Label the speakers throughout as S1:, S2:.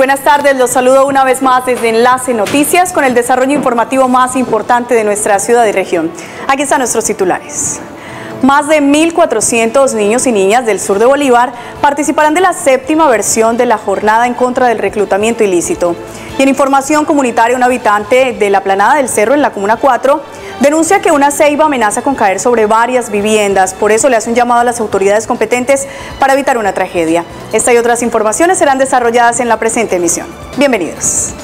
S1: Buenas tardes, los saludo una vez más desde Enlace Noticias con el desarrollo informativo más importante de nuestra ciudad y región. Aquí están nuestros titulares. Más de 1.400 niños y niñas del sur de Bolívar participarán de la séptima versión de la jornada en contra del reclutamiento ilícito. Y en información comunitaria, un habitante de la planada del Cerro en la Comuna 4 denuncia que una ceiba amenaza con caer sobre varias viviendas. Por eso le hace un llamado a las autoridades competentes para evitar una tragedia. Esta y otras informaciones serán desarrolladas en la presente emisión. Bienvenidos.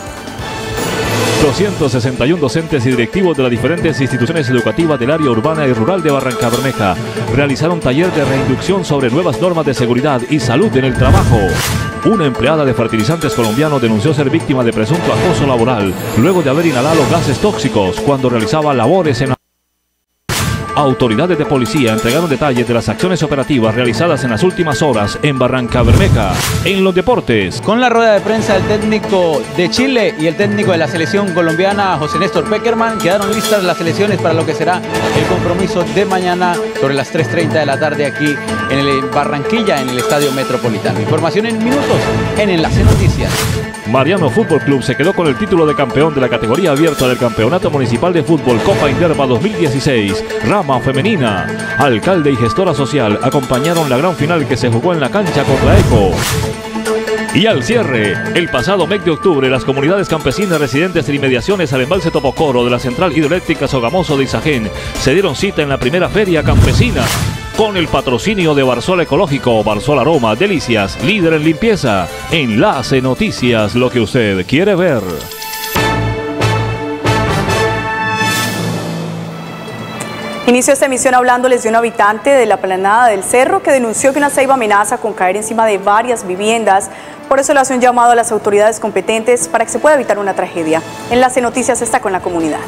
S2: 261 docentes y directivos de las diferentes instituciones educativas del área urbana y rural de Barranca Bermeja realizaron taller de reinducción sobre nuevas normas de seguridad y salud en el trabajo. Una empleada de fertilizantes colombiano denunció ser víctima de presunto acoso laboral luego de haber inhalado gases tóxicos cuando realizaba labores en Autoridades de policía entregaron detalles de las acciones operativas realizadas en las últimas horas en Barranca Bermeja. En los deportes.
S3: Con la rueda de prensa del técnico de Chile y el técnico de la selección colombiana, José Néstor Peckerman, quedaron listas las selecciones para lo que será el compromiso de mañana sobre las 3.30 de la tarde aquí en el Barranquilla, en el Estadio Metropolitano. Información en minutos en Enlace Noticias.
S2: Mariano Fútbol Club se quedó con el título de campeón de la categoría abierta del Campeonato Municipal de Fútbol Copa Interva 2016, rama femenina. Alcalde y gestora social acompañaron la gran final que se jugó en la cancha contra ECO. Y al cierre, el pasado mes de octubre, las comunidades campesinas residentes en inmediaciones al embalse Topocoro de la central hidroeléctrica Sogamoso de Izajén se dieron cita en la primera feria campesina con el patrocinio de Barzol Ecológico, Barzol Aroma, Delicias, líder en limpieza. Enlace Noticias, lo que usted quiere ver.
S1: Inicio esta emisión hablándoles de un habitante de la planada del Cerro que denunció que una ceiba amenaza con caer encima de varias viviendas. Por eso le hace un llamado a las autoridades competentes para que se pueda evitar una tragedia. Enlace Noticias está con la comunidad.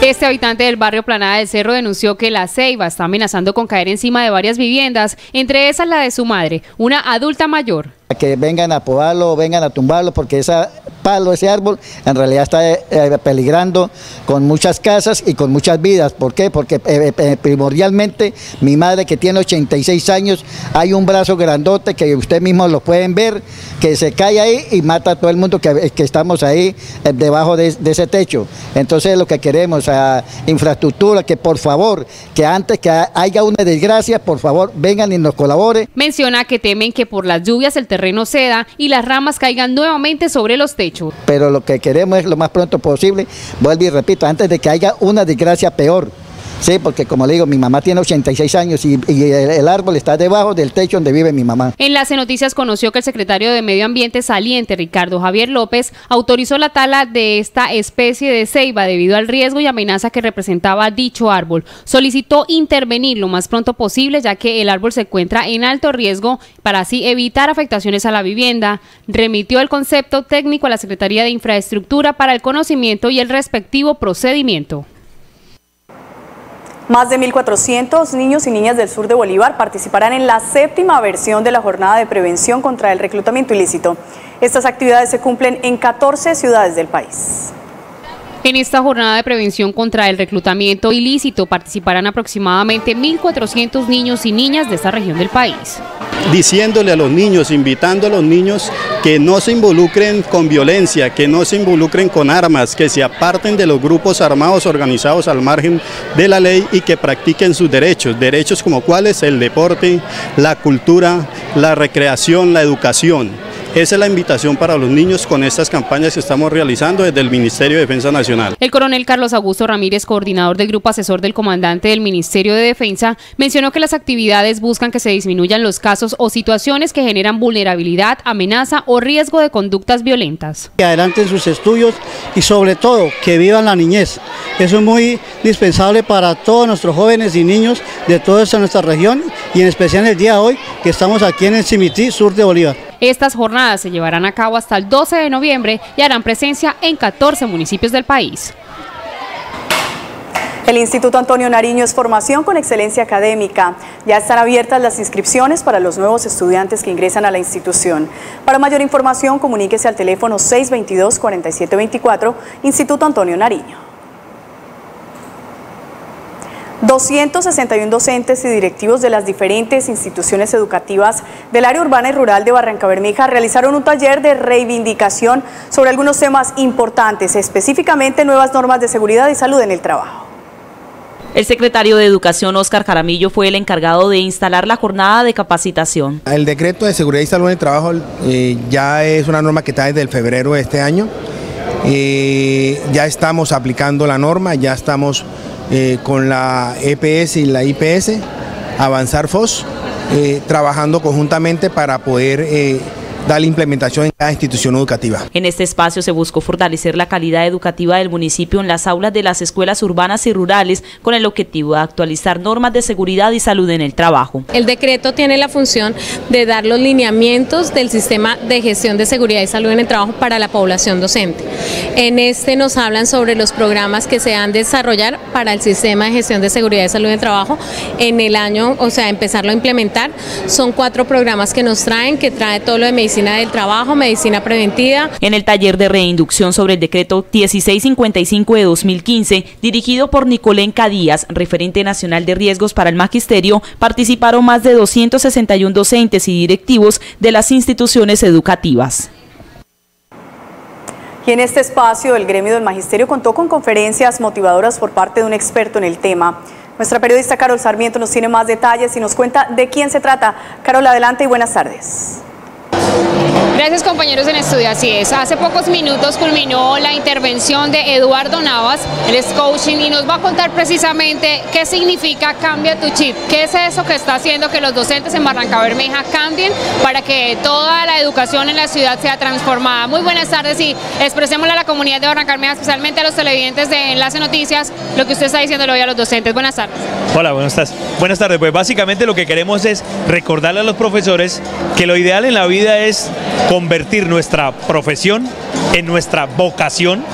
S4: Este habitante del barrio Planada del Cerro denunció que la ceiba está amenazando con caer encima de varias viviendas, entre esas la de su madre, una adulta mayor.
S5: Que vengan a podarlo, vengan a tumbarlo, porque esa palo, ese árbol, en realidad está eh, eh, peligrando con muchas casas y con muchas vidas. ¿Por qué? Porque eh, primordialmente mi madre que tiene 86 años, hay un brazo grandote que ustedes mismos lo pueden ver, que se cae ahí y mata a todo el mundo que, estamos ahí debajo de, ese techo. Entonces lo que queremos, a infraestructura, que por favor, que antes que haya una desgracia, por favor vengan y nos colaboren.
S4: Menciona que temen que por las lluvias el terreno ceda y las ramas caigan nuevamente sobre los techos.
S5: Pero lo que queremos es lo más pronto posible, vuelvo y repito, antes de que haya una desgracia peor. Sí, porque como le digo, mi mamá tiene 86 años y, el, árbol está debajo del techo donde vive mi mamá.
S4: Enlace Noticias conoció que el secretario de Medio Ambiente saliente, Ricardo Javier López, autorizó la tala de esta especie de ceiba debido al riesgo y amenaza que representaba dicho árbol. Solicitó intervenir lo más pronto posible ya que el árbol se encuentra en alto riesgo para así evitar afectaciones a la vivienda. Remitió el concepto técnico a la Secretaría de Infraestructura para el conocimiento y el respectivo procedimiento.
S1: Más de 1.400 niños y niñas del sur de Bolívar participarán en la séptima versión de la jornada de prevención contra el reclutamiento ilícito. Estas actividades se cumplen en 14 ciudades del país.
S4: En esta jornada de prevención contra el reclutamiento ilícito participarán aproximadamente 1.400 niños y niñas de esta región del país.
S6: Diciéndole a los niños, invitando a los niños que no se involucren con violencia, que no se involucren con armas, que se aparten de los grupos armados organizados al margen de la ley y que practiquen sus derechos, derechos como cuáles, el deporte, la cultura, la recreación, la educación. Esa es la invitación para los niños con estas campañas que estamos realizando desde el Ministerio de Defensa Nacional.
S4: El coronel Carlos Augusto Ramírez, coordinador del grupo asesor del comandante del Ministerio de Defensa, mencionó que las actividades buscan que se disminuyan los casos o situaciones que generan vulnerabilidad, amenaza o riesgo de conductas violentas.
S7: Que adelanten sus estudios y sobre todo que vivan la niñez. Eso es muy indispensable para todos nuestros jóvenes y niños de toda nuestra región y en especial el día de hoy que estamos aquí en el Cimití, sur de Bolívar.
S4: Estas jornadas se llevarán a cabo hasta el 12 de noviembre y harán presencia en 14 municipios del país.
S1: El Instituto Antonio Nariño es formación con excelencia académica. Ya están abiertas las inscripciones para los nuevos estudiantes que ingresan a la institución. Para mayor información, comuníquese al teléfono 622-4724, Instituto Antonio Nariño. 261 docentes y directivos de las diferentes instituciones educativas del área urbana y rural de Barranca Bermeja realizaron un taller de reivindicación sobre algunos temas importantes, específicamente nuevas normas de seguridad y salud en el trabajo.
S8: El secretario de Educación, Oscar Caramillo, fue el encargado de instalar la jornada de capacitación.
S9: El decreto de seguridad y salud en el trabajo eh, ya es una norma que está desde el febrero de este año. Eh, ya estamos aplicando la norma, ya estamos eh, con la EPS y la IPS, Avanzar FOS, eh, trabajando conjuntamente para poder da la implementación en cada institución educativa.
S8: En este espacio se buscó fortalecer la calidad educativa del municipio en las aulas de las escuelas urbanas y rurales con el objetivo de actualizar normas de seguridad y salud en el trabajo.
S10: El decreto tiene la función de dar los lineamientos del sistema de gestión de seguridad y salud en el trabajo para la población docente. En este nos hablan sobre los programas que se han de desarrollar para el sistema de gestión de seguridad y salud en el trabajo en el año, o sea, empezarlo a implementar. Son cuatro programas que nos traen, que trae todo lo de medicina medicina del trabajo, medicina preventiva.
S8: En el taller de reinducción sobre el decreto 1655 de 2015, dirigido por Nicolenca Díaz, referente nacional de riesgos para el magisterio, participaron más de 261 docentes y directivos de las instituciones educativas.
S1: Y en este espacio, el gremio del magisterio contó con conferencias motivadoras por parte de un experto en el tema. Nuestra periodista Carol Sarmiento nos tiene más detalles y nos cuenta de quién se trata. Carol, adelante y buenas tardes. Thank you.
S4: Gracias compañeros en estudio, así es. Hace pocos minutos culminó la intervención de Eduardo Navas, el coaching, y nos va a contar precisamente qué significa Cambia tu chip, qué es eso que está haciendo que los docentes en Barranca Bermeja cambien para que toda la educación en la ciudad sea transformada. Muy buenas tardes y expresémosle a la comunidad de Barranca Bermeja, especialmente a los televidentes de Enlace Noticias, lo que usted está diciendo hoy a los docentes. Buenas tardes.
S11: Hola, buenas tardes. Buenas tardes, pues básicamente lo que queremos es recordarle a los profesores que lo ideal en la vida es convertir nuestra profesión en nuestra vocación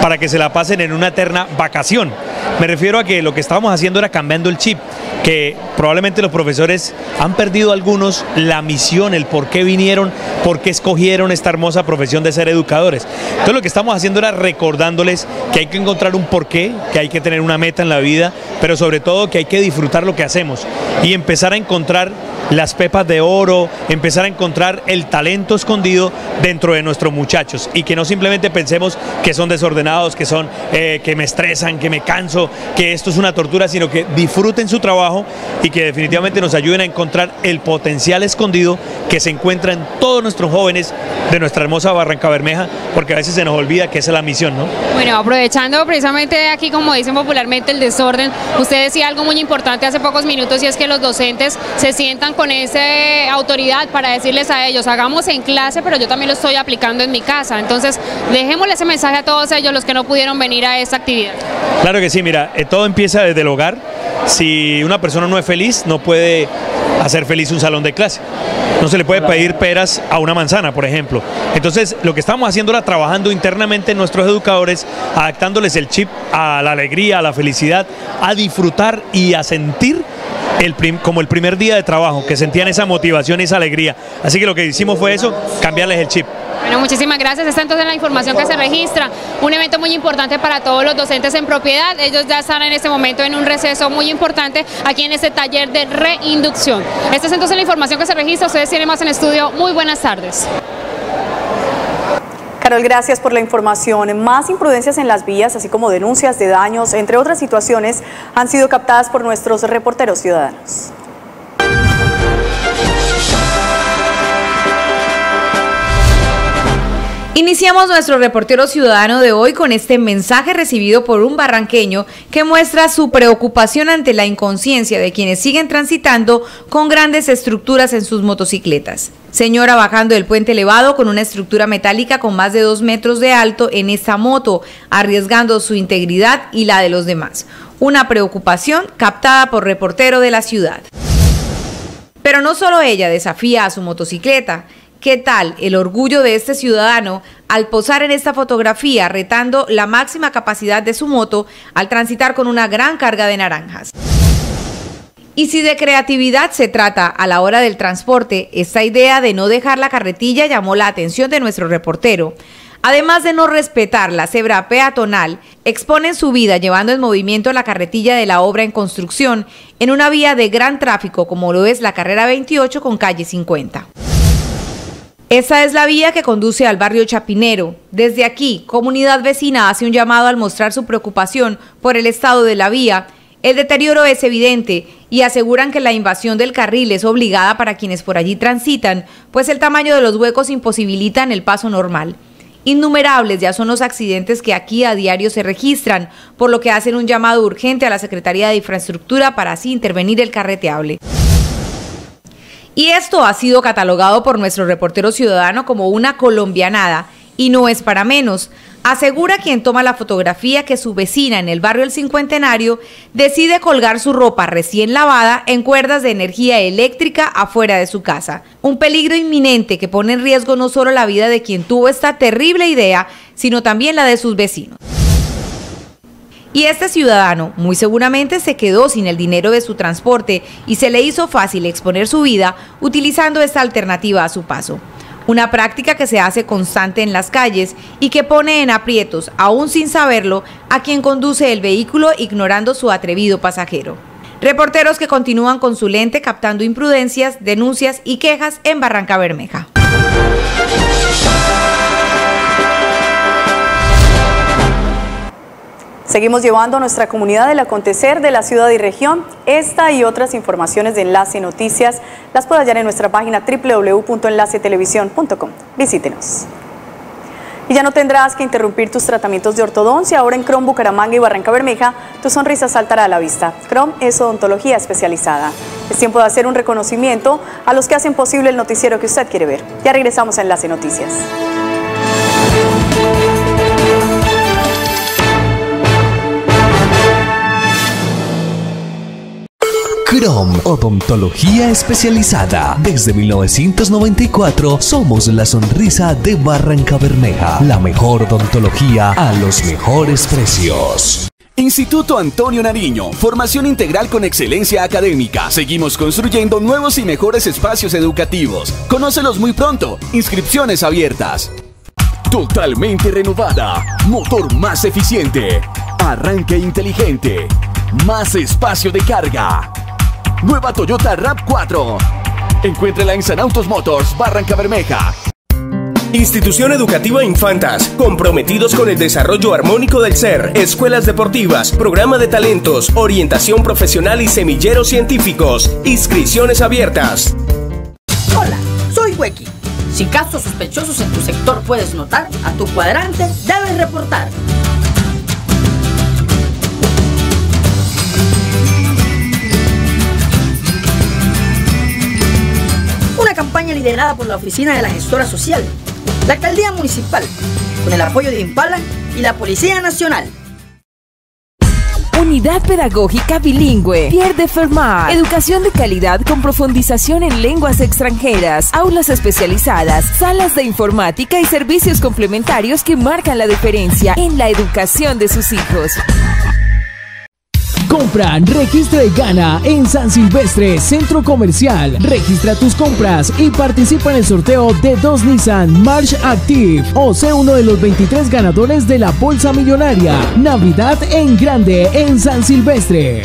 S11: para que se la pasen en una eterna vacación. Me refiero a que lo que estábamos haciendo era cambiando el chip, que probablemente los profesores han perdido algunos la misión, el por qué vinieron, por qué escogieron esta hermosa profesión de ser educadores. Entonces lo que estamos haciendo era recordándoles que hay que encontrar un porqué, que hay que tener una meta en la vida, pero sobre todo que hay que disfrutar lo que hacemos y empezar a encontrar las pepas de oro, empezar a encontrar el talento escondido dentro de nuestros muchachos y que no simplemente pensemos que son desordenados, que son eh, que me estresan, que me canso, que esto es una tortura, sino que disfruten su trabajo y que definitivamente nos ayuden a encontrar el potencial escondido que se encuentra en todos nuestros jóvenes de nuestra hermosa Barranca Bermeja, porque a veces se nos olvida que esa es la misión, ¿no?
S4: Bueno, aprovechando precisamente aquí, como dicen popularmente, el desorden, usted decía algo muy importante hace pocos minutos y es que los docentes se sientan con esa autoridad para decirles a ellos, hagamos en clase, pero yo también lo estoy aplicando en mi casa. Entonces, dejémosle ese mensaje a todos ellos, los que no pudieron venir a esta actividad.
S11: Claro que sí, mira, eh, todo empieza desde el hogar. Si una persona no es feliz, no puede hacer feliz un salón de clase. No se le puede pedir peras a una manzana, por ejemplo. Entonces, lo que estamos haciendo era trabajando internamente en nuestros educadores, adaptándoles el chip a la alegría, a la felicidad, a disfrutar y a sentir el como el primer día de trabajo, que sentían esa motivación y esa alegría. Así que lo que hicimos fue eso, cambiarles el chip.
S4: Bueno, muchísimas gracias. Esta entonces la información que se registra. Un evento muy importante para todos los docentes en propiedad. Ellos ya están en este momento en un receso muy importante aquí en este taller de reinducción. Esta es entonces la información que se registra. Ustedes tienen más en estudio. Muy buenas tardes.
S1: Carol, gracias por la información. Más imprudencias en las vías, así como denuncias de daños, entre otras situaciones, han sido captadas por nuestros reporteros ciudadanos.
S12: Iniciamos nuestro reportero ciudadano de hoy con este mensaje recibido por un barranqueño que muestra su preocupación ante la inconsciencia de quienes siguen transitando con grandes estructuras en sus motocicletas. Señora bajando del puente elevado con una estructura metálica con más de dos metros de alto en esta moto, arriesgando su integridad y la de los demás. Una preocupación captada por reportero de la ciudad. Pero no solo ella desafía a su motocicleta, ¿Qué tal el orgullo de este ciudadano al posar en esta fotografía retando la máxima capacidad de su moto al transitar con una gran carga de naranjas? Y si de creatividad se trata a la hora del transporte, esta idea de no dejar la carretilla llamó la atención de nuestro reportero. Además de no respetar la cebra peatonal, exponen su vida llevando en movimiento la carretilla de la obra en construcción en una vía de gran tráfico como lo es la carrera 28 con calle 50. Esa es la vía que conduce al barrio Chapinero. Desde aquí, comunidad vecina hace un llamado al mostrar su preocupación por el estado de la vía. El deterioro es evidente y aseguran que la invasión del carril es obligada para quienes por allí transitan, pues el tamaño de los huecos imposibilitan el paso normal. Innumerables ya son los accidentes que aquí a diario se registran, por lo que hacen un llamado urgente a la Secretaría de Infraestructura para así intervenir el carreteable. Y esto ha sido catalogado por nuestro reportero ciudadano como una colombianada, y no es para menos. Asegura quien toma la fotografía que su vecina en el barrio El Cincuentenario decide colgar su ropa recién lavada en cuerdas de energía eléctrica afuera de su casa. Un peligro inminente que pone en riesgo no solo la vida de quien tuvo esta terrible idea, sino también la de sus vecinos. Y este ciudadano muy seguramente se quedó sin el dinero de su transporte y se le hizo fácil exponer su vida utilizando esta alternativa a su paso. Una práctica que se hace constante en las calles y que pone en aprietos, aún sin saberlo, a quien conduce el vehículo ignorando su atrevido pasajero. Reporteros que continúan con su lente captando imprudencias, denuncias y quejas en Barranca Bermeja.
S1: Seguimos llevando a nuestra comunidad el acontecer de la ciudad y región. Esta y otras informaciones de Enlace Noticias las puede hallar en nuestra página www.enlacetelevisión.com. Visítenos. Y ya no tendrás que interrumpir tus tratamientos de ortodoncia. Ahora en Chrome, Bucaramanga y Barranca Bermeja, tu sonrisa saltará a la vista. Chrome es odontología especializada. Es tiempo de hacer un reconocimiento a los que hacen posible el noticiero que usted quiere ver. Ya regresamos a Enlace Noticias.
S13: Chrome Odontología Especializada. Desde 1994 somos la sonrisa de Barranca Bermeja. La mejor odontología a los mejores precios.
S14: Instituto Antonio Nariño, formación integral con excelencia académica. Seguimos construyendo nuevos y mejores espacios educativos. Conócelos muy pronto. Inscripciones abiertas. Totalmente renovada. Motor más eficiente. Arranque inteligente. Más espacio de carga. Nueva Toyota RAV4. Encuéntrala en San Autos Motors, Barranca Bermeja.
S15: Institución Educativa Infantas, comprometidos con el desarrollo armónico del ser, escuelas deportivas, programa de talentos, orientación profesional y semilleros científicos. Inscripciones abiertas.
S7: Hola, soy Weki. Si casos sospechosos en tu sector puedes notar, a tu cuadrante debes reportar. Liderada por la Oficina de la Gestora Social, la Alcaldía Municipal, con el apoyo de Impala y la Policía Nacional.
S16: Unidad Pedagógica Bilingüe. Pierde Fermar. Educación de calidad con profundización en lenguas extranjeras. Aulas especializadas. Salas de informática y servicios complementarios que marcan la diferencia en la educación de sus hijos.
S17: Compra, registra y gana en San Silvestre Centro Comercial. Registra tus compras y participa en el sorteo de dos Nissan March Active o sea uno de los 23 ganadores de la Bolsa Millonaria. Navidad en grande en San Silvestre.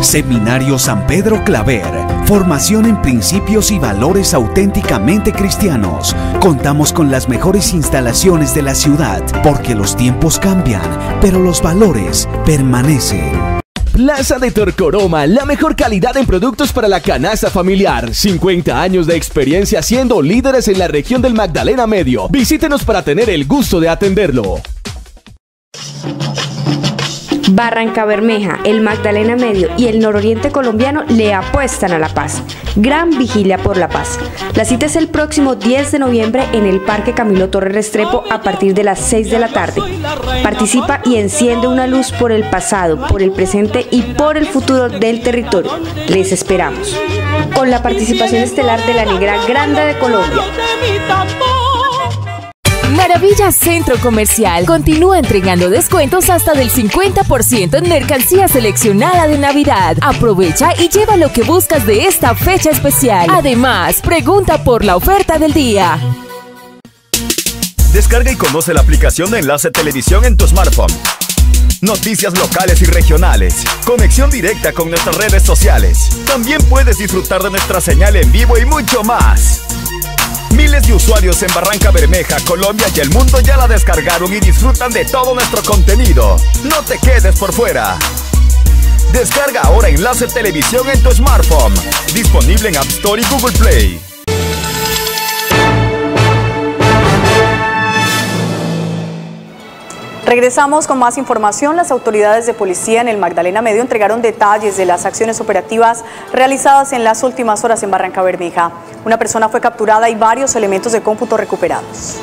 S18: Seminario San Pedro Claver. Formación en principios y valores auténticamente cristianos. Contamos con las mejores instalaciones de la ciudad porque los tiempos cambian, pero los valores permanecen.
S14: Plaza de Torcoroma, la mejor calidad en productos para la canasta familiar. 50 años de experiencia siendo líderes en la región del Magdalena Medio. Visítenos para tener el gusto de atenderlo.
S19: Barranca Bermeja, el Magdalena Medio y el nororiente colombiano le apuestan a la paz. Gran vigilia por la paz. La cita es el próximo 10 de noviembre en el Parque Camilo Torres Restrepo a partir de las 6 de la tarde. Participa y enciende una luz por el pasado, por el presente y por el futuro del territorio. Les esperamos. Con la participación estelar de la Negra Grande de Colombia.
S16: Maravilla Centro Comercial continúa entregando descuentos hasta del 50% en mercancía seleccionada de Navidad. Aprovecha y lleva lo que buscas de esta fecha especial. Además, pregunta por la oferta del día.
S20: Descarga y conoce la aplicación de Enlace Televisión en tu smartphone. Noticias locales y regionales. Conexión directa con nuestras redes sociales. También puedes disfrutar de nuestra señal en vivo y mucho más. Miles de usuarios en Barranca Bermeja, Colombia y el mundo ya la descargaron y disfrutan de todo nuestro contenido. No te quedes por fuera. Descarga ahora Enlace Televisión en tu smartphone. Disponible en App Store y Google Play.
S1: Regresamos con más información. Las autoridades de policía en el Magdalena Medio entregaron detalles de las acciones operativas realizadas en las últimas horas en Barranca Bermeja. Una persona fue capturada y varios elementos de cómputo recuperados.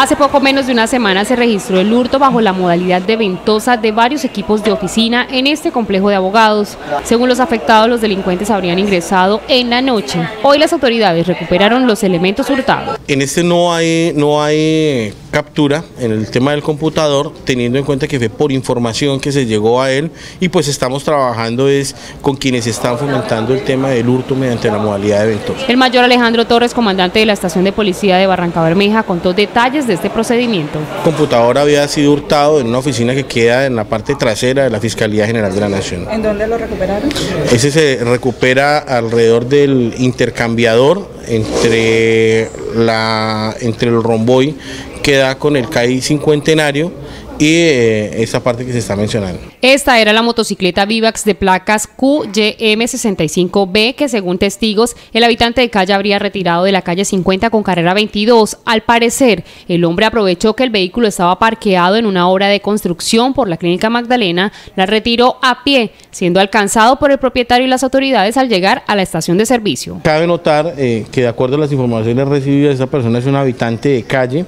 S4: Hace poco menos de una semana se registró el hurto bajo la modalidad de ventosa de varios equipos de oficina en este complejo de abogados. Según los afectados, los delincuentes habrían ingresado en la noche. Hoy las autoridades recuperaron los elementos hurtados.
S21: En este no hay, no hay captura en el tema del computador, teniendo en cuenta que fue por información que se llegó a él y pues estamos trabajando es con quienes están fomentando el tema del hurto mediante la modalidad de ventosa.
S4: El mayor Alejandro Torres, comandante de la estación de policía de Barranca Bermeja, contó detalles de este procedimiento.
S21: El computador había sido hurtado en una oficina que queda en la parte trasera de la Fiscalía General de la Nación.
S3: ¿En dónde lo recuperaron?
S21: Ese se recupera alrededor del intercambiador entre, la, entre el romboy que da con el CAI cincuentenario y eh, esa parte que se está mencionando.
S4: Esta era la motocicleta Vivax de placas QYM65B que según testigos el habitante de calle habría retirado de la calle 50 con carrera 22. Al parecer, el hombre aprovechó que el vehículo estaba parqueado en una obra de construcción por la clínica Magdalena, la retiró a pie, siendo alcanzado por el propietario y las autoridades al llegar a la estación de servicio.
S21: Cabe notar eh, que de acuerdo a las informaciones recibidas, esta persona es un habitante de calle,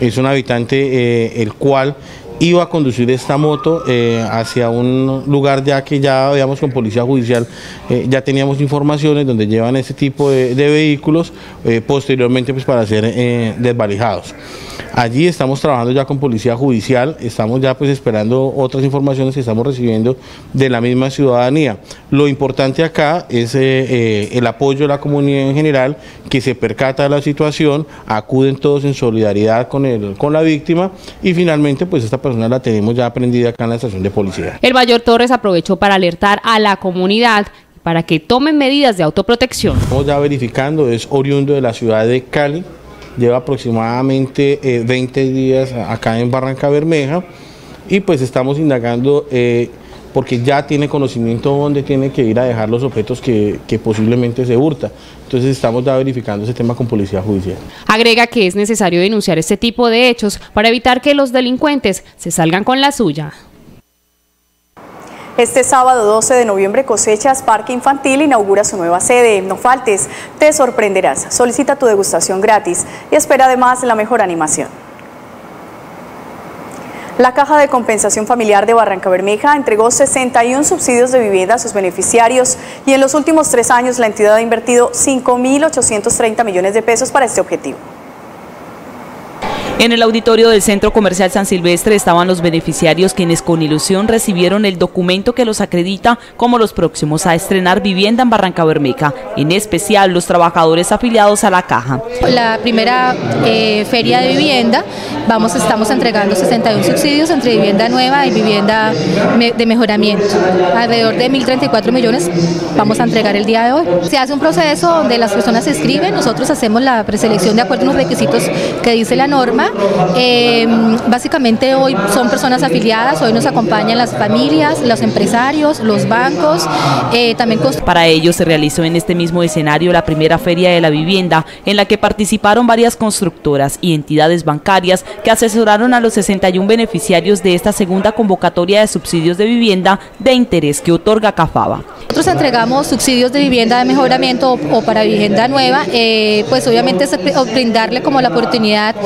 S21: es un habitante eh, el cual iba a conducir esta moto eh, hacia un lugar ya que ya veíamos con policía judicial, eh, ya teníamos informaciones donde llevan ese tipo de, vehículos eh, posteriormente pues para ser desvalijados. Allí estamos trabajando ya con policía judicial, estamos ya pues esperando otras informaciones que estamos recibiendo de la misma ciudadanía. Lo importante acá es el apoyo de la comunidad en general, que se percata de la situación, acuden todos en solidaridad con, el, con la víctima y finalmente pues esta persona la tenemos ya aprendida acá en la estación de policía.
S4: El mayor Torres aprovechó para alertar a la comunidad para que tomen medidas de autoprotección.
S21: Estamos ya verificando, es oriundo de la ciudad de Cali, lleva aproximadamente 20 eh, días acá en Barranca Bermeja y pues estamos indagando eh, porque ya tiene conocimiento dónde tiene que ir a dejar los objetos que, que, posiblemente se hurta. Entonces estamos ya verificando ese tema con Policía Judicial.
S4: Agrega que es necesario denunciar este tipo de hechos para evitar que los delincuentes se salgan con la suya.
S1: Este sábado 12 de noviembre Cosechas Parque Infantil inaugura su nueva sede. No faltes, te sorprenderás. Solicita tu degustación gratis y espera además la mejor animación. La Caja de Compensación Familiar de Barranca Bermeja entregó 61 subsidios de vivienda a sus beneficiarios y en los últimos tres años la entidad ha invertido 5.830 millones de pesos para este objetivo.
S8: En el auditorio del Centro Comercial San Silvestre estaban los beneficiarios quienes con ilusión recibieron el documento que los acredita como los próximos a estrenar vivienda en Barranca Bermeja, en especial los trabajadores afiliados a la caja.
S22: La primera eh, feria de vivienda, vamos, estamos entregando 61 subsidios entre vivienda nueva y vivienda de mejoramiento. Alrededor de 1.034 millones vamos a entregar el día de hoy. Se hace un proceso donde las personas se inscriben, nosotros hacemos la preselección de acuerdo a unos requisitos que dice la norma eh, básicamente hoy son personas afiliadas, hoy nos acompañan las familias, los empresarios, los bancos, eh, también...
S8: Para ello se realizó en este mismo escenario la primera feria de la vivienda, en la que participaron varias constructoras y entidades bancarias que asesoraron a los 61 beneficiarios de esta segunda convocatoria de subsidios de vivienda de interés que otorga CAFABA.
S22: Nosotros entregamos subsidios de vivienda de mejoramiento o, para vivienda nueva, eh, pues obviamente es brindarle como la oportunidad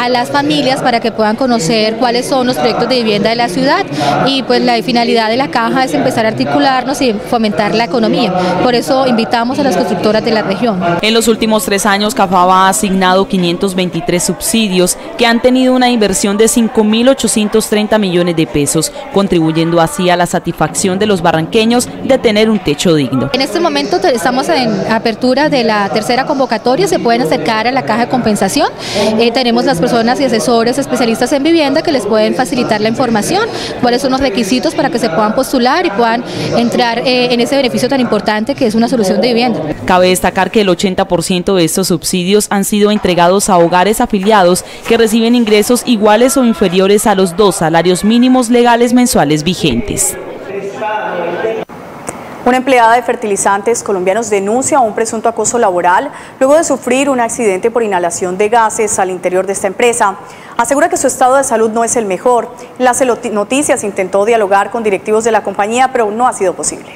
S22: a las familias para que puedan conocer cuáles son los proyectos de vivienda de la ciudad y pues la finalidad de la caja es empezar a articularnos y fomentar la economía. Por eso invitamos a las constructoras de la región.
S8: En los últimos tres años, CAFABA ha asignado 523 subsidios que han tenido una inversión de 5.830 millones de pesos, contribuyendo así a la satisfacción de los barranqueños de tener un un techo digno.
S22: En este momento estamos en apertura de la tercera convocatoria, se pueden acercar a la caja de compensación. Eh, tenemos las personas y asesores especialistas en vivienda que les pueden facilitar la información, cuáles son los requisitos para que se puedan postular y puedan entrar eh, en ese beneficio tan importante que es una solución de vivienda.
S8: Cabe destacar que el 80% de estos subsidios han sido entregados a hogares afiliados que reciben ingresos iguales o inferiores a los dos salarios mínimos legales mensuales vigentes.
S1: Una empleada de fertilizantes colombianos denuncia un presunto acoso laboral luego de sufrir un accidente por inhalación de gases al interior de esta empresa. Asegura que su estado de salud no es el mejor. Las Noticias intentó dialogar con directivos de la compañía, pero no ha sido posible.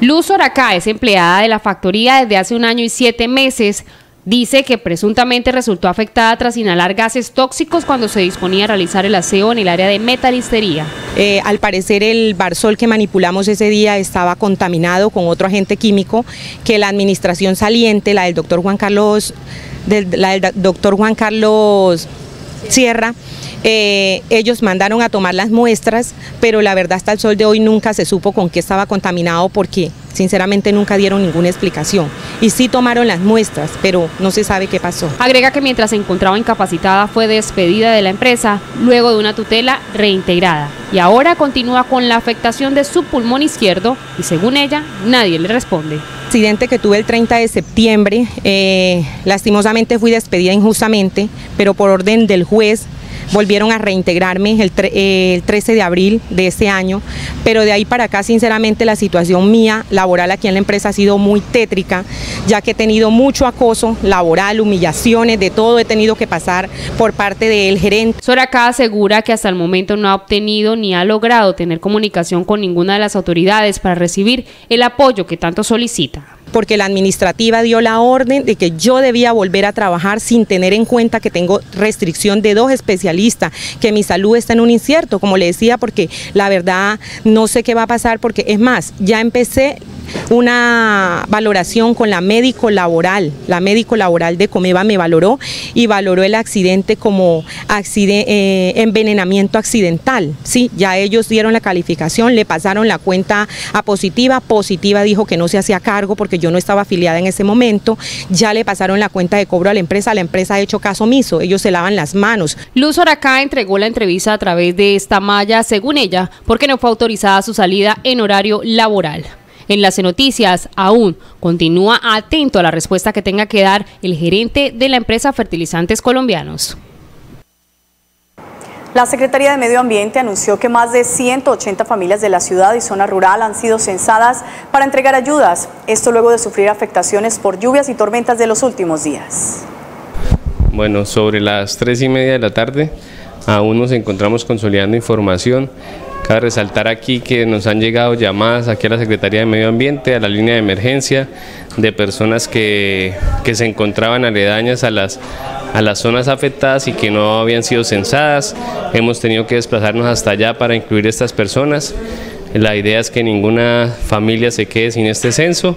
S4: Luz Oracá es empleada de la factoría desde hace un año y siete meses. Dice que presuntamente resultó afectada tras inhalar gases tóxicos cuando se disponía a realizar el aseo en el área de metalistería.
S23: Eh, al parecer el barsol que manipulamos ese día estaba contaminado con otro agente químico que la administración saliente, la del doctor Juan Carlos, la del doctor Juan Carlos Sierra, eh, ellos mandaron a tomar las muestras, pero la verdad hasta el sol de hoy nunca se supo con qué estaba contaminado porque Sinceramente nunca dieron ninguna explicación. Y sí tomaron las muestras, pero no se sabe qué pasó.
S4: Agrega que mientras se encontraba incapacitada fue despedida de la empresa luego de una tutela reintegrada. Y ahora continúa con la afectación de su pulmón izquierdo y según ella nadie le responde.
S23: Accidente que tuve el 30 de septiembre, eh, lastimosamente fui despedida injustamente, pero por orden del juez volvieron a reintegrarme el, 13 de abril de este año, pero de ahí para acá sinceramente la situación mía laboral aquí en la empresa ha sido muy tétrica, ya que he tenido mucho acoso laboral, humillaciones, de todo he tenido que pasar por parte del gerente.
S4: Soracá asegura que hasta el momento no ha obtenido ni ha logrado tener comunicación con ninguna de las autoridades para recibir el apoyo que tanto solicita
S23: porque la administrativa dio la orden de que yo debía volver a trabajar sin tener en cuenta que tengo restricción de dos especialistas, que mi salud está en un incierto, como le decía, porque la verdad no sé qué va a pasar, porque es más, ya empecé una valoración con la médico laboral. La médico laboral de Comeva me valoró y valoró el accidente como eh, envenenamiento accidental. Sí, ya ellos dieron la calificación, le pasaron la cuenta a positiva. Positiva dijo que no se hacía cargo porque yo no estaba afiliada en ese momento. Ya le pasaron la cuenta de cobro a la empresa. La empresa ha hecho caso omiso. Ellos se lavan las manos.
S4: Luz Oracá entregó la entrevista a través de esta malla, según ella, porque no fue autorizada su salida en horario laboral. En las noticias aún continúa atento a la respuesta que tenga que dar el gerente de la empresa Fertilizantes Colombianos.
S1: La Secretaría de Medio Ambiente anunció que más de 180 familias de la ciudad y zona rural han sido censadas para entregar ayudas, esto luego de sufrir afectaciones por lluvias y tormentas de los últimos días.
S24: Bueno, sobre las tres y media de la tarde aún nos encontramos consolidando información Cabe resaltar aquí que nos han llegado llamadas aquí a la Secretaría de Medio Ambiente, a la línea de emergencia, de personas que, se encontraban aledañas a las, a las zonas afectadas y que no habían sido censadas. Hemos tenido que desplazarnos hasta allá para incluir estas personas. La idea es que ninguna familia se quede sin este censo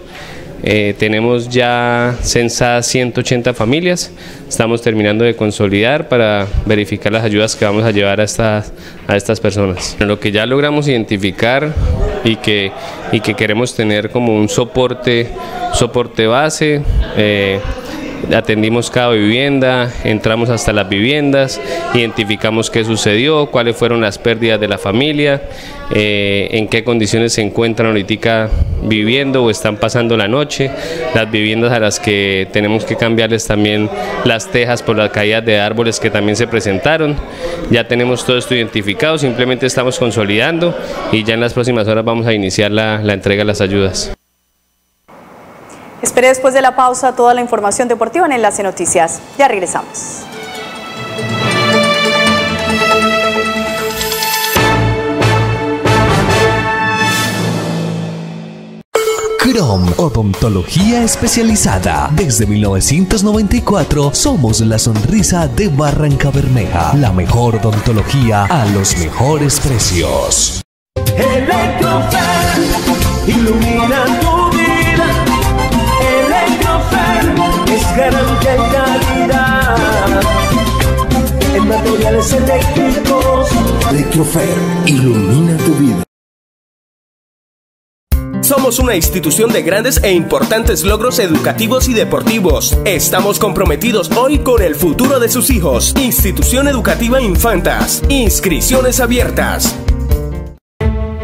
S24: eh, tenemos ya censadas 180 familias, estamos terminando de consolidar para verificar las ayudas que vamos a llevar a estas, a estas personas. Lo que ya logramos identificar y que, y que queremos tener como un soporte, soporte base, eh, atendimos cada vivienda, entramos hasta las viviendas, identificamos qué sucedió, cuáles fueron las pérdidas de la familia, eh, en qué condiciones se encuentran ahorita viviendo o están pasando la noche, las viviendas a las que tenemos que cambiarles también las tejas por las caídas de árboles que también se presentaron. Ya tenemos todo esto identificado, simplemente estamos consolidando y ya en las próximas horas vamos a iniciar la, la entrega de las ayudas.
S1: Espere después de la pausa toda la información deportiva en Enlace Noticias. Ya regresamos.
S13: Crom Odontología Especializada. Desde 1994 somos la sonrisa de Barranca Bermeja. La mejor odontología a los mejores precios. ilumina
S25: garantía materiales eléctricos, Electrofer ilumina tu vida.
S15: Somos una institución de grandes e importantes logros educativos y deportivos. Estamos comprometidos hoy con el futuro de sus hijos. Institución Educativa Infantas. Inscripciones abiertas.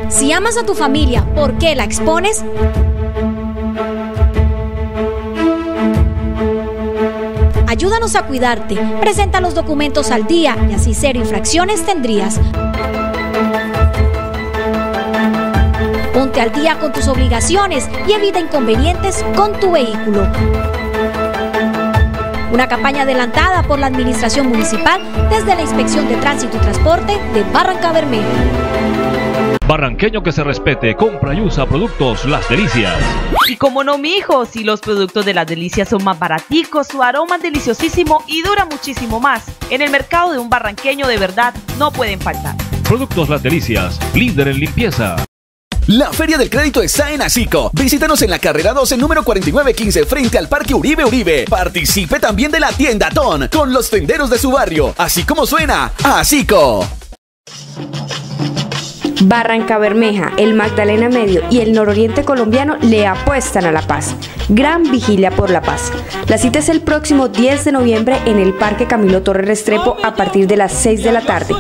S26: Si amas a tu familia, ¿por qué la expones? Ayúdanos a cuidarte. Presenta los documentos al día y así cero infracciones tendrías. Ponte al día con tus obligaciones y evita inconvenientes con tu vehículo. Una campaña adelantada por la Administración Municipal desde la Inspección de Tránsito y Transporte de Barranca Bermeja.
S2: Barranqueño que se respete, compra y usa productos Las Delicias.
S8: Y como no, mi hijo, si los productos de Las Delicias son más baraticos, su aroma es deliciosísimo y dura muchísimo más. En el mercado de un barranqueño de verdad no pueden faltar.
S2: Productos Las Delicias, líder en limpieza.
S14: La Feria del Crédito está en Asico. Visítanos en la carrera 12, número 4915, frente al Parque Uribe Uribe. Participe también de la tienda Ton con los tenderos de su barrio. Así como suena, Asico.
S19: Barranca Bermeja, el Magdalena Medio y el nororiente colombiano le apuestan a la paz. Gran vigilia por la paz. La cita es el próximo 10 de noviembre en el Parque Camilo Torre Restrepo a partir de las 6 de la tarde.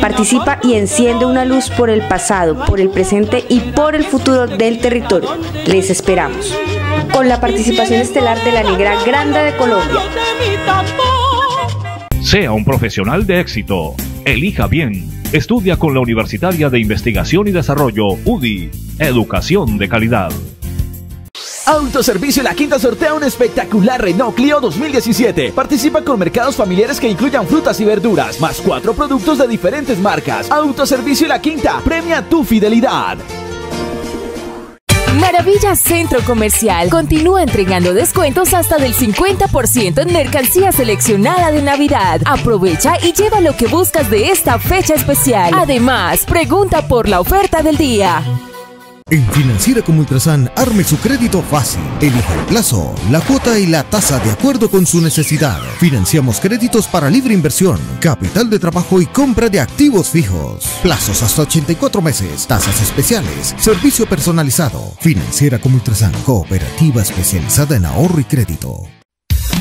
S19: Participa y enciende una luz por el pasado, por el presente y por el futuro del territorio. Les esperamos. Con la participación estelar de la Negra Grande de Colombia.
S2: Sea un profesional de éxito. Elija bien. Estudia con la Universitaria de Investigación y Desarrollo, UDI. Educación de calidad.
S14: Autoservicio La Quinta sortea un espectacular Renault Clio 2017. Participa con mercados familiares que incluyan frutas y verduras, más cuatro productos de diferentes marcas. Autoservicio La Quinta premia tu fidelidad.
S16: Maravilla Centro Comercial continúa entregando descuentos hasta del 50% en mercancía seleccionada de Navidad. Aprovecha y lleva lo que buscas de esta fecha especial. Además, pregunta por la oferta del día.
S27: En Financiera como Ultrasan, arme su crédito fácil. Elija el plazo, la cuota y la tasa de acuerdo con su necesidad. Financiamos créditos para libre inversión, capital de trabajo y compra de activos fijos. Plazos hasta 84 meses, tasas especiales, servicio personalizado. Financiera como Ultrasan, cooperativa especializada en ahorro y crédito.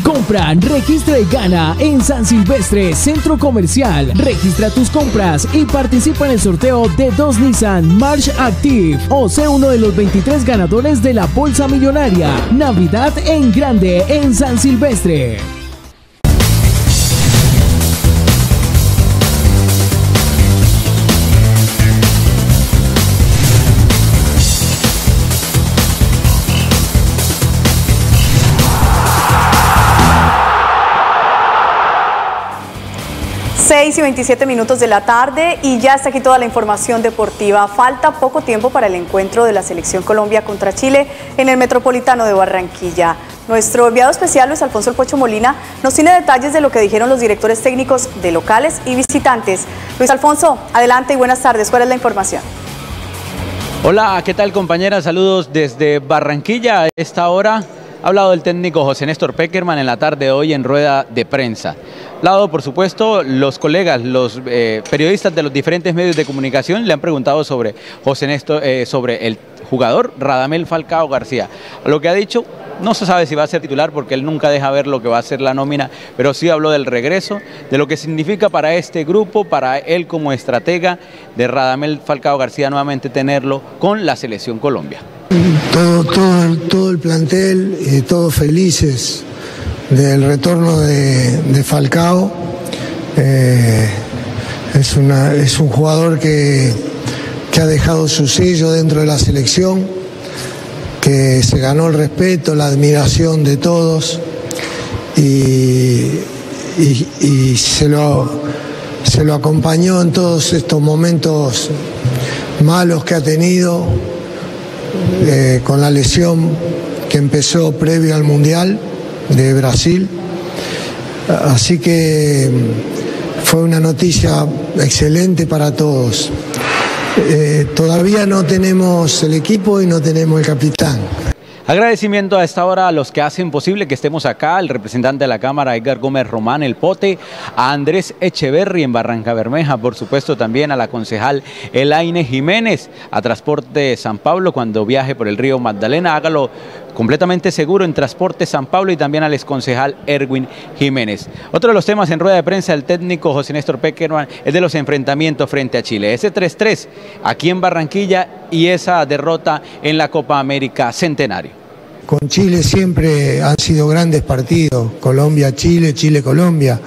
S17: Compra, registra y gana en San Silvestre Centro Comercial. Registra tus compras y participa en el sorteo de dos Nissan March Active o sea uno de los 23 ganadores de la Bolsa Millonaria. Navidad en grande en San Silvestre.
S1: Seis y 27 minutos de la tarde y ya está aquí toda la información deportiva. Falta poco tiempo para el encuentro de la Selección Colombia contra Chile en el Metropolitano de Barranquilla. Nuestro enviado especial, Luis Alfonso El Pocho Molina, nos tiene detalles de lo que dijeron los directores técnicos de locales y visitantes. Luis Alfonso, adelante y buenas tardes. ¿Cuál es la información?
S3: Hola, ¿qué tal compañera? Saludos desde Barranquilla. A esta hora ha hablado el técnico José Néstor Peckerman en la tarde de hoy en rueda de prensa. Lado, por supuesto, los colegas, los eh, periodistas de los diferentes medios de comunicación le han preguntado sobre José Néstor, eh, sobre el jugador Radamel Falcao García. Lo que ha dicho, no se sabe si va a ser titular porque él nunca deja ver lo que va a ser la nómina, pero sí habló del regreso, de lo que significa para este grupo, para él como estratega de Radamel Falcao García nuevamente tenerlo con la selección Colombia.
S28: Todo, todo, todo el plantel, eh, todos felices del retorno de, Falcao. Eh, es, es un jugador que, que ha dejado su sello dentro de la selección, que se ganó el respeto, la admiración de todos y, se, lo, se lo acompañó en todos estos momentos malos que ha tenido eh, con la lesión que empezó previo al Mundial de Brasil. Así que fue una noticia excelente para todos. Eh, todavía no tenemos el equipo y no tenemos el capitán.
S3: Agradecimiento a esta hora a los que hacen posible que estemos acá, el representante de la Cámara Edgar Gómez Román, el Pote, a Andrés Echeverry en Barranca Bermeja, por supuesto también a la concejal Elaine Jiménez, a Transporte San Pablo cuando viaje por el río Magdalena, hágalo completamente seguro en Transporte San Pablo y también al exconcejal Erwin Jiménez. Otro de los temas en rueda de prensa del técnico José Néstor Peckerman es de los enfrentamientos frente a Chile. Ese 3-3 aquí en Barranquilla y esa derrota en la Copa América Centenario.
S28: Con Chile siempre han sido grandes partidos, Colombia-Chile, Chile-Colombia.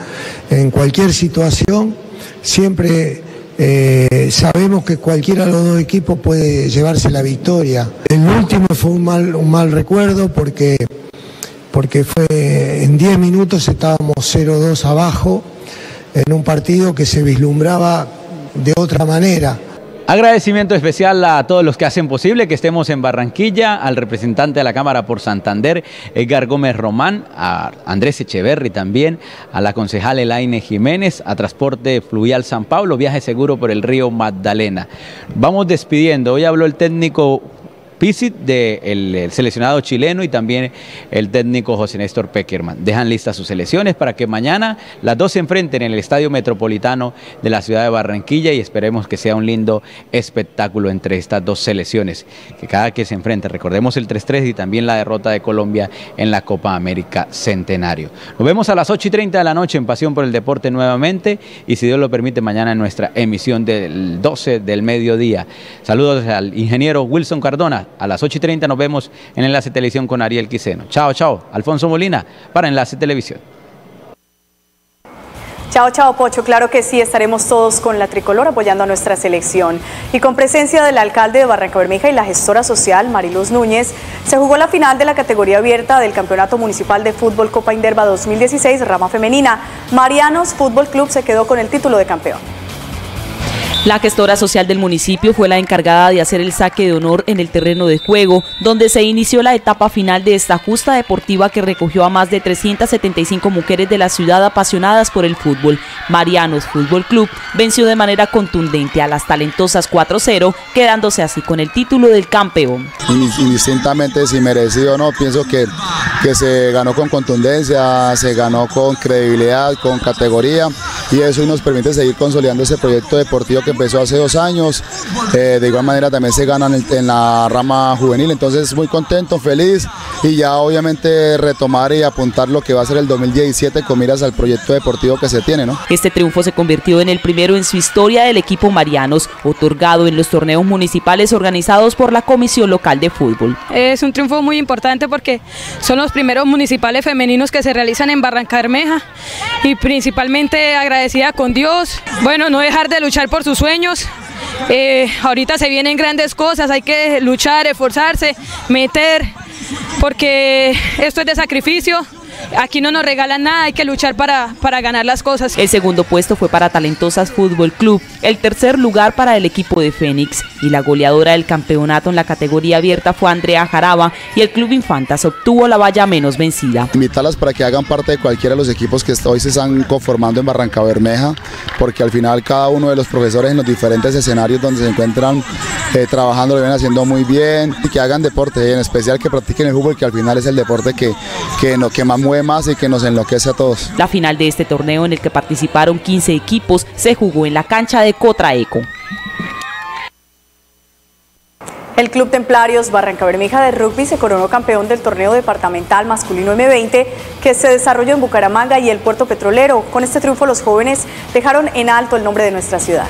S28: En cualquier situación siempre eh, sabemos que cualquiera de los dos equipos puede llevarse la victoria. El último fue un mal, un mal recuerdo porque, porque fue en 10 minutos estábamos 0-2 abajo en un partido que se vislumbraba de otra manera.
S3: Agradecimiento especial a todos los que hacen posible que estemos en Barranquilla, al representante de la Cámara por Santander, Edgar Gómez Román, a Andrés Echeverry también, a la concejal Elaine Jiménez, a Transporte Fluvial San Pablo, viaje seguro por el río Magdalena. Vamos despidiendo. Hoy habló el técnico Pisit del seleccionado chileno y también el técnico José Néstor Peckerman. Dejan listas sus selecciones para que mañana las dos se enfrenten en el Estadio Metropolitano de la ciudad de Barranquilla y esperemos que sea un lindo espectáculo entre estas dos selecciones, que cada que se enfrente, recordemos el 3-3 y también la derrota de Colombia en la Copa América Centenario. Nos vemos a las 8 y 30 de la noche en Pasión por el Deporte nuevamente y si Dios lo permite mañana en nuestra emisión del 12 del mediodía. Saludos al ingeniero Wilson Cardona a las 8 y 30 nos vemos en Enlace Televisión con Ariel Quiseno. Chao, chao. Alfonso Molina para Enlace Televisión.
S1: Chao, chao, Pocho. Claro que sí, estaremos todos con la tricolor apoyando a nuestra selección. Y con presencia del alcalde de Barranca Bermeja y la gestora social, Mariluz Núñez, se jugó la final de la categoría abierta del Campeonato Municipal de Fútbol Copa Inderva 2016, rama femenina. Marianos Fútbol Club se quedó con el título de campeón.
S8: La gestora social del municipio fue la encargada de hacer el saque de honor en el terreno de juego, donde se inició la etapa final de esta justa deportiva que recogió a más de 375 mujeres de la ciudad apasionadas por el fútbol. Marianos Fútbol Club venció de manera contundente a las talentosas 4-0, quedándose así con el título del campeón.
S29: Indistintamente si merecido o no, pienso que, que se ganó con contundencia, se ganó con credibilidad, con categoría y eso nos permite seguir consolidando ese proyecto deportivo que empezó hace dos años. Eh, de igual manera también se ganan en, la rama juvenil, entonces muy contento, feliz y ya obviamente retomar y apuntar lo que va a ser el 2017 con miras al proyecto deportivo que se tiene. ¿no?
S8: Este triunfo se convirtió en el primero en su historia del equipo Marianos, otorgado en los torneos municipales organizados por la Comisión Local de Fútbol.
S30: Es un triunfo muy importante porque son los primeros municipales femeninos que se realizan en Barranca Bermeja y principalmente agradecida con Dios. Bueno, no dejar de luchar por sus sueños. Eh, ahorita se vienen grandes cosas, hay que luchar, esforzarse, meter, porque esto es de sacrificio. Aquí no nos regalan nada, hay que luchar para, para ganar las cosas.
S8: El segundo puesto fue para Talentosas Fútbol Club, el tercer lugar para el equipo de Fénix y la goleadora del campeonato en la categoría abierta fue Andrea Jaraba y el Club Infantas obtuvo la valla menos vencida.
S29: Invitarlas para que hagan parte de cualquiera de los equipos que hoy se están conformando en Barranca Bermeja, porque al final cada uno de los profesores en los diferentes escenarios donde se encuentran eh, trabajando lo vienen haciendo muy bien y que hagan deporte, en especial que practiquen el fútbol, que al final es el deporte que, que, no, que más mueve más y que nos enloquece a todos.
S8: La final de este torneo en el que participaron 15 equipos se jugó en la cancha de Cotraeco.
S1: El Club Templarios Barranca Bermeja de Rugby se coronó campeón del torneo departamental masculino M20 que se desarrolló en Bucaramanga y el Puerto Petrolero. Con este triunfo los jóvenes dejaron en alto el nombre de nuestra ciudad.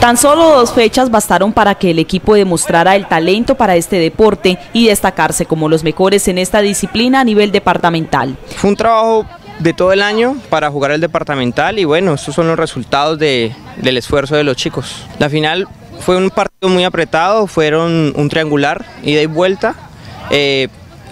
S8: Tan solo dos fechas bastaron para que el equipo demostrara el talento para este deporte y destacarse como los mejores en esta disciplina a nivel departamental.
S31: Fue un trabajo de todo el año para jugar el departamental y bueno, estos son los resultados del esfuerzo de los chicos. La final fue un partido muy apretado, fueron un triangular, ida y vuelta. Eh,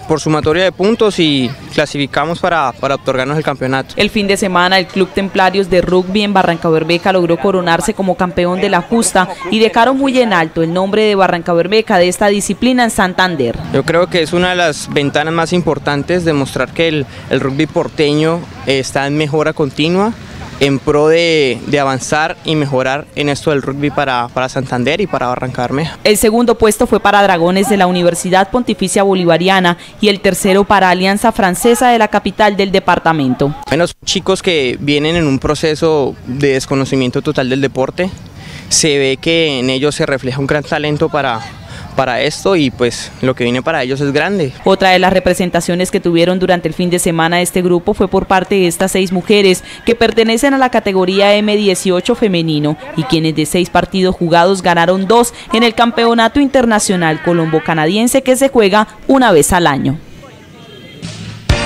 S31: por sumatoria de puntos y clasificamos para, para otorgarnos el campeonato.
S8: El fin de semana el Club Templarios de Rugby en Barranca Bermeja logró coronarse como campeón de la justa y dejaron muy en alto el nombre de Barranca Bermeja de esta disciplina en Santander.
S31: Yo creo que es una de las ventanas más importantes demostrar que el, el rugby porteño está en mejora continua en pro de, de, avanzar y mejorar en esto del rugby para, para Santander y para Barranca Bermeja.
S8: El segundo puesto fue para Dragones de la Universidad Pontificia Bolivariana y el tercero para Alianza Francesa de la capital del departamento.
S31: Bueno, chicos que vienen en un proceso de desconocimiento total del deporte, se ve que en ellos se refleja un gran talento para, para esto y pues lo que viene para ellos es grande.
S8: Otra de las representaciones que tuvieron durante el fin de semana este grupo fue por parte de estas seis mujeres que pertenecen a la categoría M18 femenino y quienes de seis partidos jugados ganaron dos en el Campeonato Internacional Colombo-Canadiense que se juega una vez al año.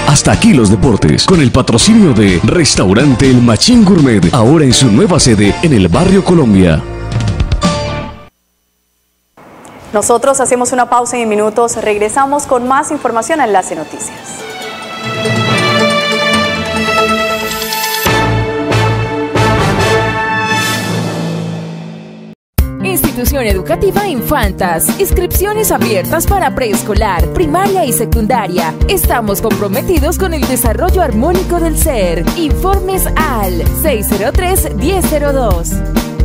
S13: Hasta aquí los deportes, con el patrocinio de Restaurante El Machín Gourmet, ahora en su nueva sede en el barrio Colombia.
S1: Nosotros hacemos una pausa en minutos regresamos con más información a Enlace Noticias.
S16: Institución Educativa Infantas. Inscripciones abiertas para preescolar, primaria y secundaria. Estamos comprometidos con el desarrollo armónico del ser. Informes al 603-1002.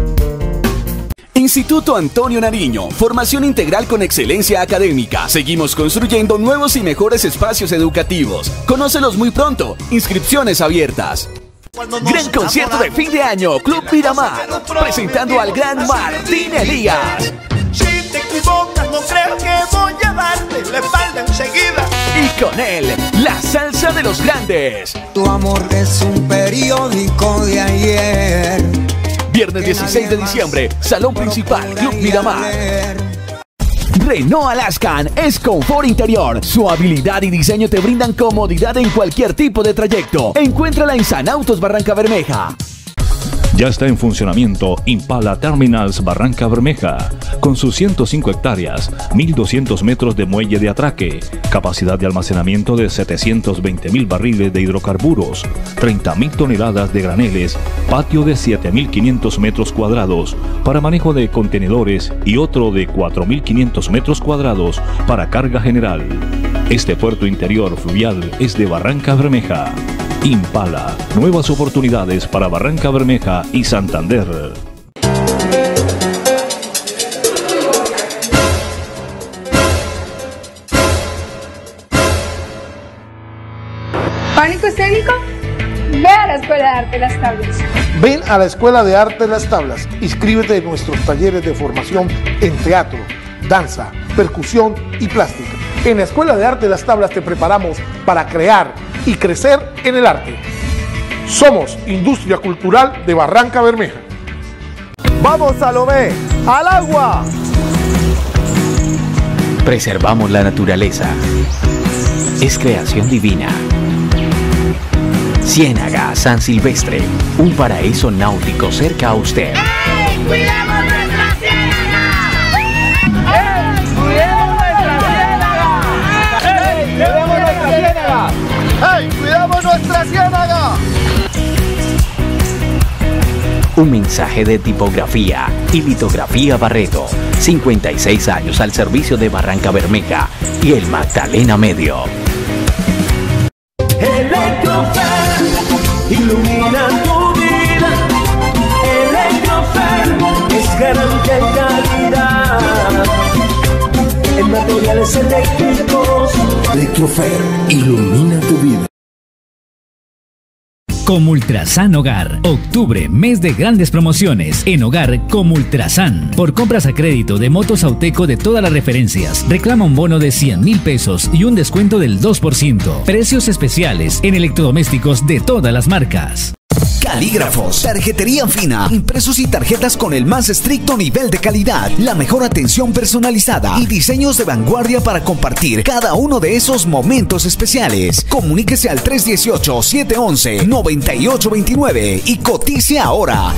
S14: Instituto Antonio Nariño, formación integral con excelencia académica. Seguimos construyendo nuevos y mejores espacios educativos. Conócelos muy pronto. Inscripciones abiertas. Gran concierto de fin de año, Club Miramar, presentando al gran Martín Elías.
S25: Si te equivocas, no creo que voy a darte la espalda enseguida.
S14: Y con él, la salsa de los grandes.
S32: Tu amor es un periódico de ayer.
S14: Viernes 16 de diciembre, Salón Principal, Club Miramar. Renault Alaskan es confort interior. Su habilidad y diseño te brindan comodidad en cualquier tipo de trayecto. Encuéntrala en San Autos Barranca Bermeja.
S2: Ya está en funcionamiento Impala Terminals Barranca Bermeja, con sus 105 hectáreas, 1.200 metros de muelle de atraque, capacidad de almacenamiento de 720 mil barriles de hidrocarburos, 30 mil toneladas de graneles, patio de 7.500 metros cuadrados para manejo de contenedores y otro de 4.500 metros cuadrados para carga general. Este puerto interior fluvial es de Barranca Bermeja. Impala, nuevas oportunidades para Barranca Bermeja y Santander.
S33: ¿Pánico escénico? Ve a la Escuela de Arte Las Tablas.
S34: Ven a la Escuela de Arte Las Tablas. Inscríbete en nuestros talleres de formación en teatro, danza, percusión y plástica. En la Escuela de Arte Las Tablas te preparamos para crear y crecer en el arte. Somos Industria Cultural de Barranca Bermeja.
S35: Vamos a lo ve, al agua.
S36: Preservamos la naturaleza. Es creación divina. Ciénaga San Silvestre, un paraíso náutico cerca a usted.
S25: ¡Ey!
S36: Un mensaje de tipografía y litografía Barreto. 56 años al servicio de Barranca Bermeja y el Magdalena Medio.
S25: Electrofer ilumina tu vida. Electrofer es garantía y calidad en materiales eléctricos.
S27: Electrofer ilumina tu vida.
S37: Comultrasan Hogar. Octubre, mes de grandes promociones. En Hogar, Comultrasan. Por compras a crédito de motos Auteco de todas las referencias. Reclama un bono de 100 mil pesos y un descuento del 2%. Precios especiales en electrodomésticos de todas las marcas.
S38: Calígrafos, tarjetería fina, impresos y tarjetas con el más estricto nivel de calidad, la mejor atención personalizada y diseños de vanguardia para compartir cada uno de esos momentos especiales. Comuníquese al 318-711-9829 y cotice ahora.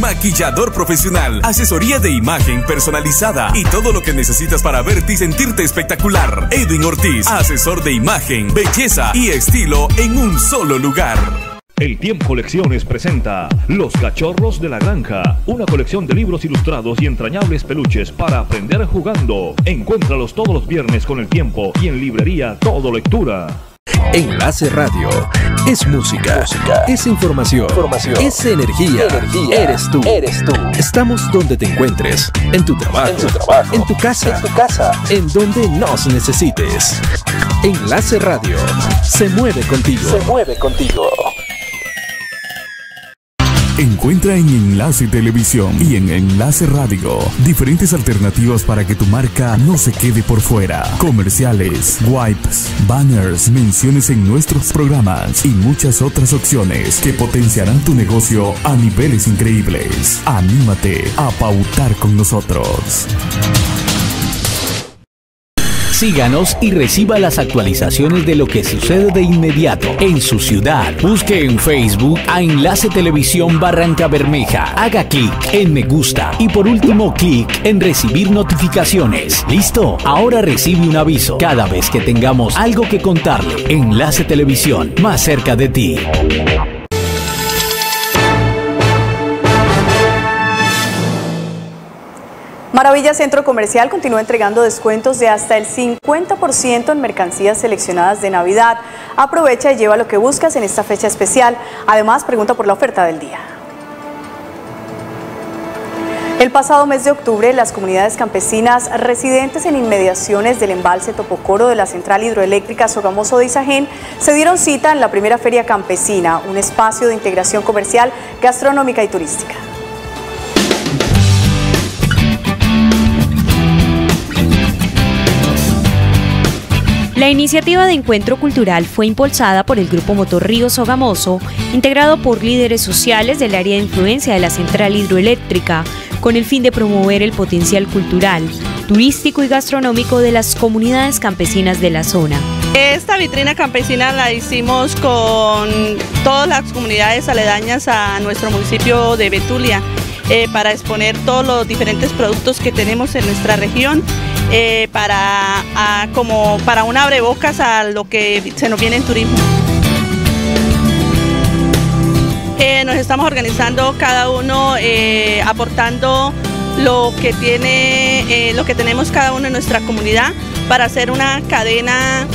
S39: Maquillador profesional, asesoría de imagen personalizada y todo lo que necesitas para verte y sentirte espectacular. Edwin Ortiz, asesor de imagen, belleza y estilo en un solo lugar.
S2: El Tiempo Colecciones presenta Los Cachorros de la Granja, una colección de libros ilustrados y entrañables peluches para aprender jugando. Encuéntralos todos los viernes con el tiempo y en librería Todo Lectura.
S13: Enlace Radio.
S40: Es música. Es información. Es energía. Eres tú. Eres tú. Estamos donde te encuentres. En tu trabajo. En tu casa. En tu casa. En donde nos necesites. Enlace Radio. Se mueve contigo. Se mueve contigo.
S39: Encuentra en Enlace Televisión y en Enlace Radio diferentes alternativas para que tu marca no se quede por fuera. Comerciales, wipes, banners, menciones en nuestros programas y muchas otras opciones que potenciarán tu negocio a niveles increíbles. Anímate a pautar con nosotros.
S36: Síganos y reciba las actualizaciones de lo que sucede de inmediato en su ciudad. Busque en Facebook a Enlace Televisión Barranca Bermeja. Haga clic en me gusta y por último clic en recibir notificaciones. ¿Listo? Ahora recibe un aviso cada vez que tengamos algo que contarle. Enlace Televisión, más cerca de ti.
S1: Maravilla Centro Comercial continúa entregando descuentos de hasta el 50% en mercancías seleccionadas de Navidad. Aprovecha y lleva lo que buscas en esta fecha especial. Además, pregunta por la oferta del día. El pasado mes de octubre, las comunidades campesinas residentes en inmediaciones del embalse Topocoro de la central hidroeléctrica Sogamoso de Isagen se dieron cita en la primera feria campesina, un espacio de integración comercial, gastronómica y turística.
S41: La iniciativa de encuentro cultural fue impulsada por el Grupo Motor Río Sogamoso, integrado por líderes sociales del área de influencia de la central hidroeléctrica, con el fin de promover el potencial cultural, turístico y gastronómico de las comunidades campesinas de la zona.
S42: Esta vitrina campesina la hicimos con todas las comunidades aledañas a nuestro municipio de Betulia. Eh, para exponer todos los diferentes productos que tenemos en nuestra región eh, para, como para un abrebocas a lo que se nos viene en turismo. Eh, nos estamos organizando cada uno aportando lo que tiene, lo que tenemos cada uno en nuestra comunidad para hacer una cadena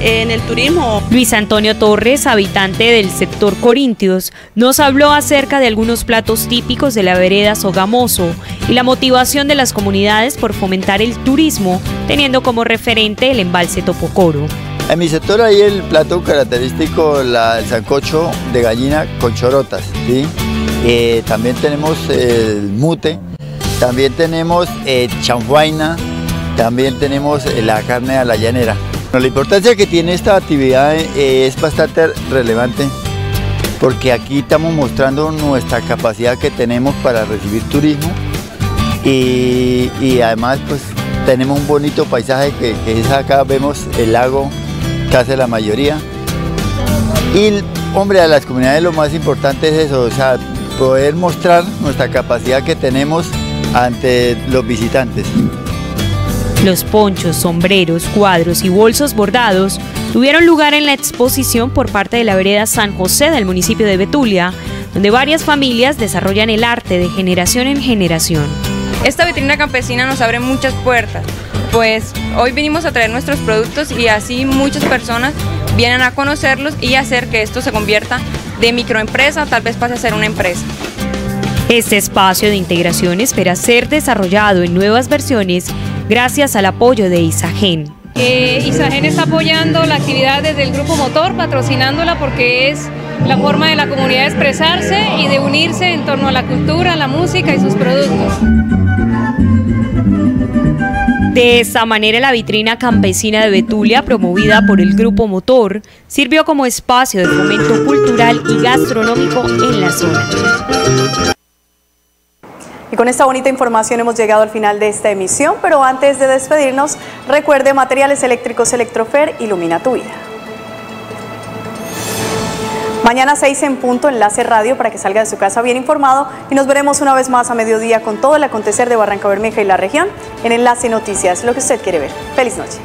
S42: en el turismo.
S41: Luis Antonio Torres, habitante del sector Corintios, nos habló acerca de algunos platos típicos de la vereda Sogamoso y la motivación de las comunidades por fomentar el turismo, teniendo como referente el embalse Topocoro.
S43: En mi sector hay el plato característico, el sancocho de gallina con chorotas. ¿sí? Eh, también tenemos el mute, también tenemos eh, chanfuaina, también tenemos eh, la carne a la llanera. La importancia que tiene esta actividad eh, es bastante relevante porque aquí estamos mostrando nuestra capacidad que tenemos para recibir turismo y, además pues tenemos un bonito paisaje que, es acá, vemos el lago que hace la mayoría y hombre a las comunidades lo más importante es eso, o sea, poder mostrar nuestra capacidad que tenemos ante los visitantes.
S41: Los ponchos, sombreros, cuadros y bolsos bordados tuvieron lugar en la exposición por parte de la vereda San José del municipio de Betulia, donde varias familias desarrollan el arte de generación en generación.
S44: Esta vitrina campesina nos abre muchas puertas, pues hoy vinimos a traer nuestros productos y así muchas personas vienen a conocerlos y hacer que esto se convierta de microempresa, tal vez pase a ser una empresa.
S41: Este espacio de integración espera ser desarrollado en nuevas versiones gracias al apoyo de Isagen.
S44: Eh, Isagen está apoyando la actividad desde el Grupo Motor, patrocinándola porque es la forma de la comunidad de expresarse y de unirse en torno a la cultura, la música y sus productos.
S41: De esta manera, la vitrina campesina de Betulia, promovida por el Grupo Motor, sirvió como espacio de fomento cultural y gastronómico en la zona.
S1: Y con esta bonita información hemos llegado al final de esta emisión, pero antes de despedirnos, recuerde Materiales Eléctricos Electrofer ilumina tu vida. Mañana 6 en punto, enlace radio para que salga de su casa bien informado y nos veremos una vez más a mediodía con todo el acontecer de Barranca Bermeja y la región en Enlace Noticias, lo que usted quiere ver. Feliz noche.